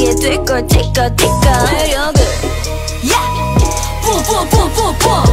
하게 될걸 티끌 티끌 매력을 yeah. 부부부부부